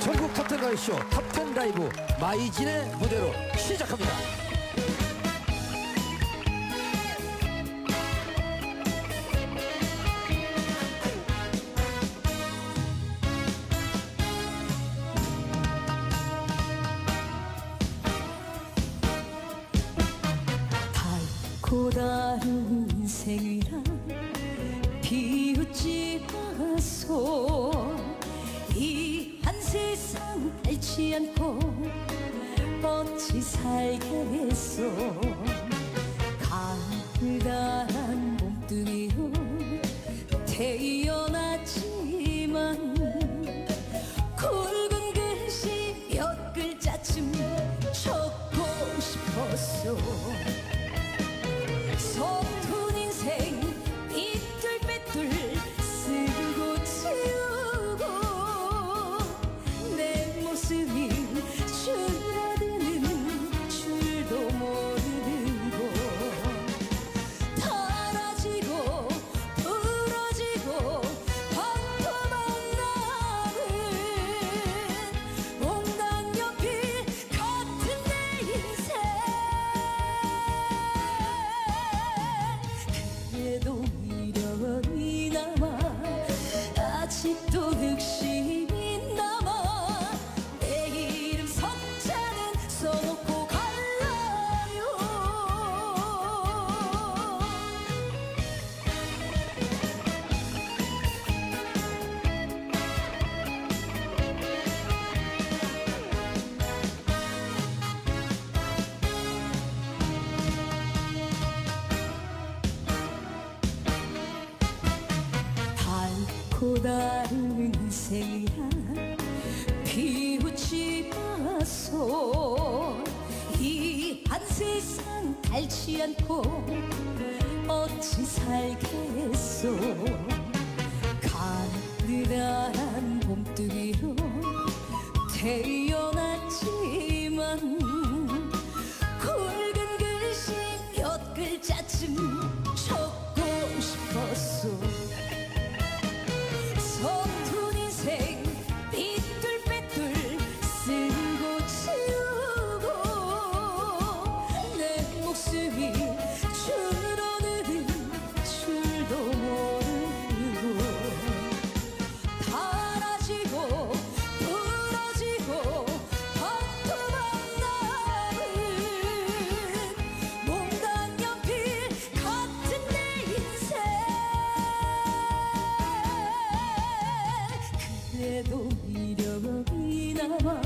전국 탑텐 가요쇼 탑텐 라이브 마이진의 무대로 시작합니다. 다른 인생이란 비웃지 마소. 이 한 세상 알지 않고 어찌 살겠소? 가느다란 몸뚱이로 태어났지만 굵은 글씨 몇 글자쯤 적고 싶었소 고 다른 인생이야. 비웃지 마소. 이 한 세상 알지 않고 어찌 살겠소 그때도 이력이 남아